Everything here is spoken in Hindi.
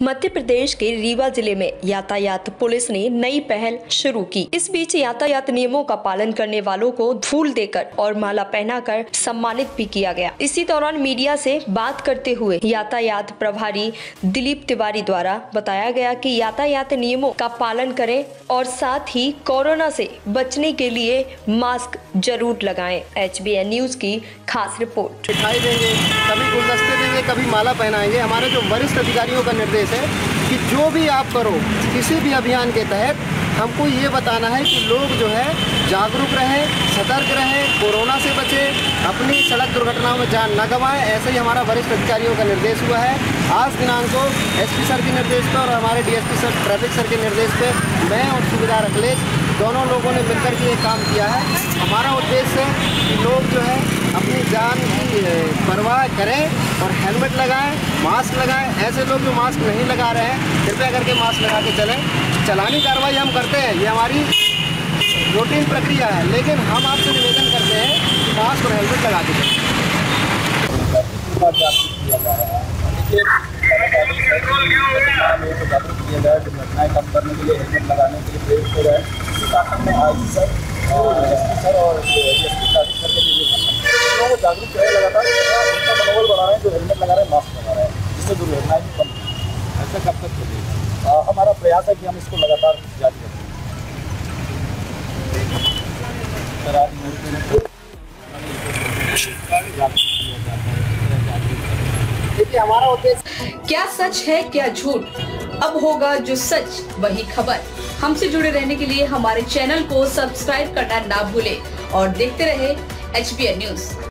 मध्य प्रदेश के रीवा ज़िले में यातायात पुलिस ने नई पहल शुरू की। इस बीच यातायात नियमों का पालन करने वालों को धूल देकर और माला पहनाकर सम्मानित भी किया गया। इसी दौरान मीडिया से बात करते हुए यातायात प्रभारी दिलीप तिवारी द्वारा बताया गया कि यातायात नियमों का पालन करें और साथ ही कोरोना से बचने के लिए मास्क ज़रूर लगाएँ। एच न्यूज़ की खास रिपोर्ट। दिखाई देंगे, कभी गुलदस्ते देंगे, कभी माला पहनाएँगे। हमारे जो वरिष्ठ अधिकारियों का निर्देश है कि जो भी आप करो, किसी भी अभियान के तहत हमको ये बताना है कि लोग जो है जागरूक रहें, सतर्क रहें, कोरोना से बचें, अपनी सड़क दुर्घटनाओं में जान न गंवाएँ, ऐसे ही हमारा वरिष्ठ अधिकारियों का निर्देश हुआ है। आज दिनांक को एसपी सर के निर्देश पर और हमारे डीएसपी सर ट्रैफ़िक सर के निर्देश पर मैं और सुविधा अखिलेश दोनों लोगों ने मिलकर के ये काम किया है। हमारा उद्देश्य है कि लोग जो है अपनी जान की परवाह करें और हेलमेट लगाएँ मास्क लगाएँ ऐसे लोग जो मास्क नहीं लगा रहे हैं कृपया करके मास्क लगा के चलें चलानी कार्रवाई हम करते हैं ये हमारी रूटीन प्रक्रिया है लेकिन हम आपसे निवेदन करते हैं कि मास्क और हेलमेट लगा के चलें कम करने के लिए हेलमेट लगाने के लिए प्रेरित हो सर और किया लगातार उनका मनोबल बढ़ा रहे हैं जो हेलमेट लगा रहे हैं मास्क लगा रहे हैं जिससे दुर्घटनाएँ भी कम ऐसा कब तक चलेगा हमारा प्रयास है कि हम इसको लगातार जारी रखें। देखिए, हमारा उद्देश्य क्या सच है, क्या झूठ? अब होगा जो सच, वही खबर। हमसे जुड़े रहने के लिए हमारे चैनल को सब्सक्राइब करना ना भूले और देखते रहे एच न्यूज़।